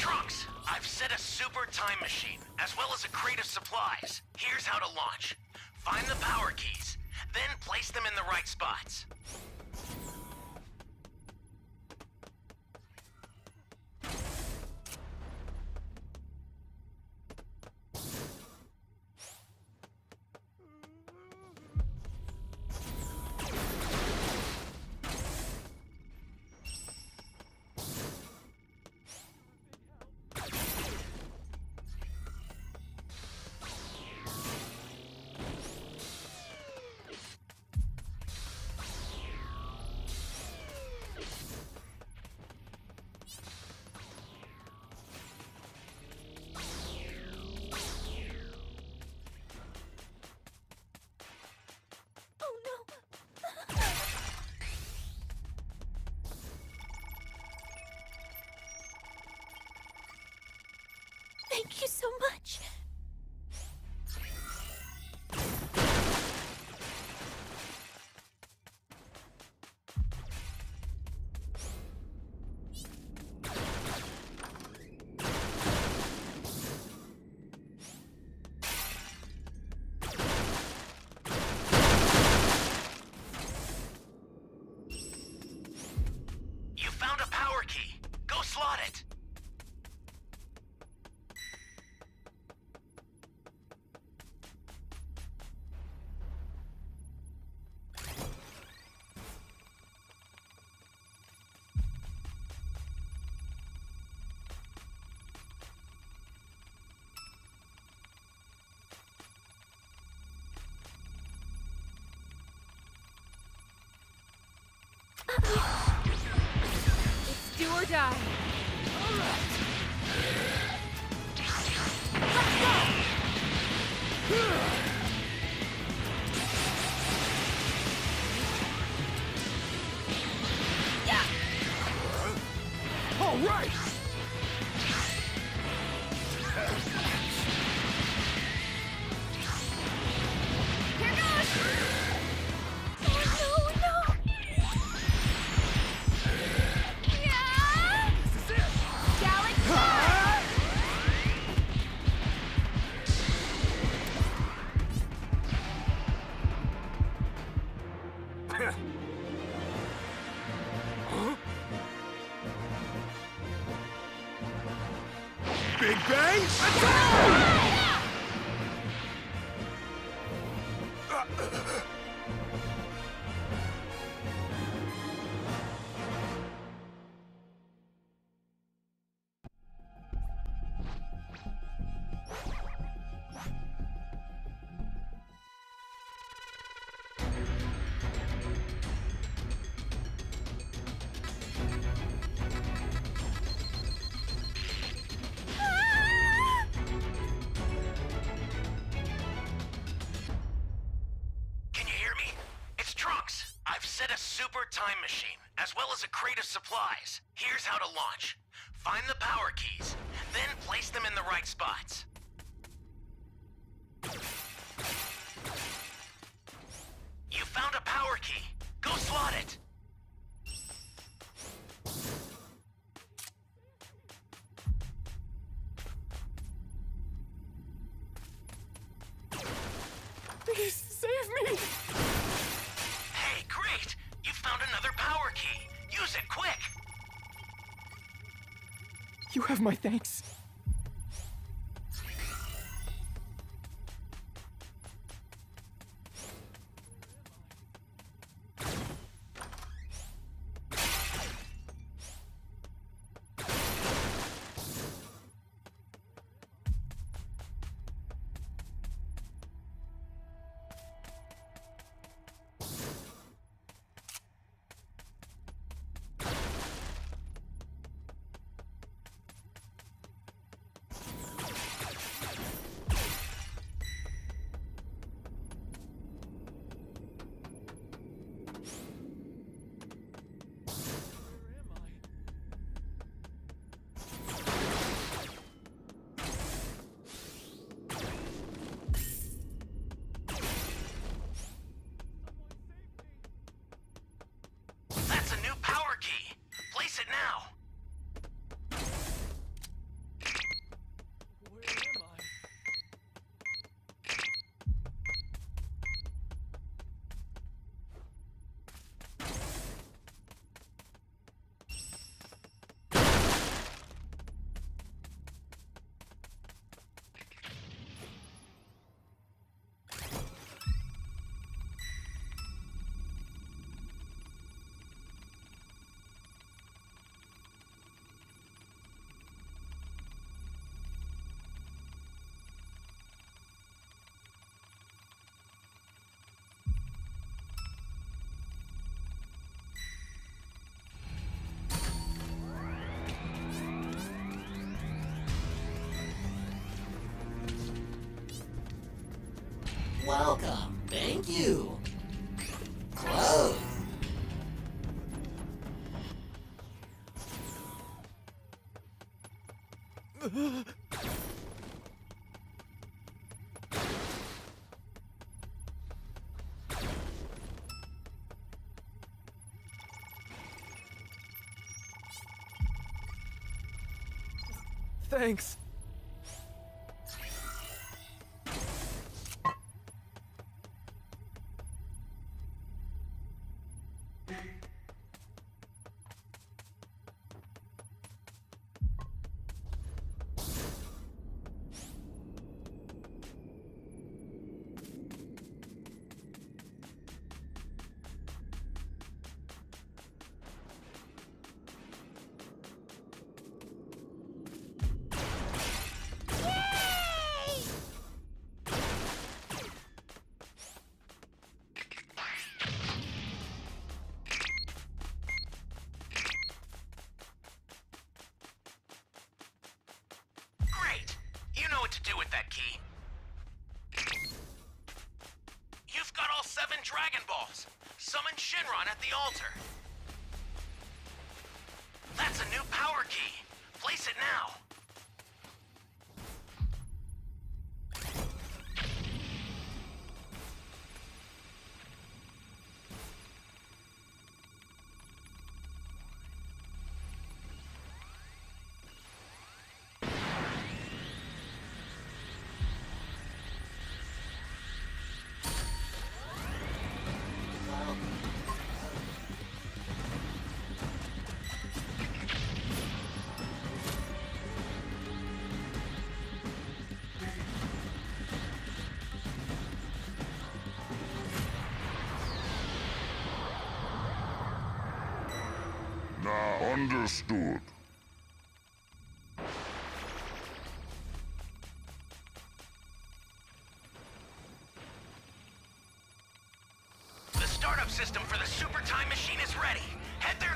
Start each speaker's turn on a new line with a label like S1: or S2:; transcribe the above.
S1: Trunks. I've set a super time machine, as well as a crate of supplies. Here's how to launch. Find the power keys, then place them in the right spots.
S2: Thank you so much. It's do or die.
S3: Big Bang attack!
S1: I've set a super time machine, as well as a crate of supplies. Here's how to launch. Find the power keys, then place them in the right spots. You found a power key. Go slot it.
S3: My thanks.
S4: Welcome. Thank you. Close.
S3: Thanks.
S1: Great! You know what to do with that key. You've got all seven Dragon Balls. Summon Shenron at the altar. That's a new power key. Place it now.
S5: Now understood.
S1: The startup system for the Super Time Machine is ready. Head there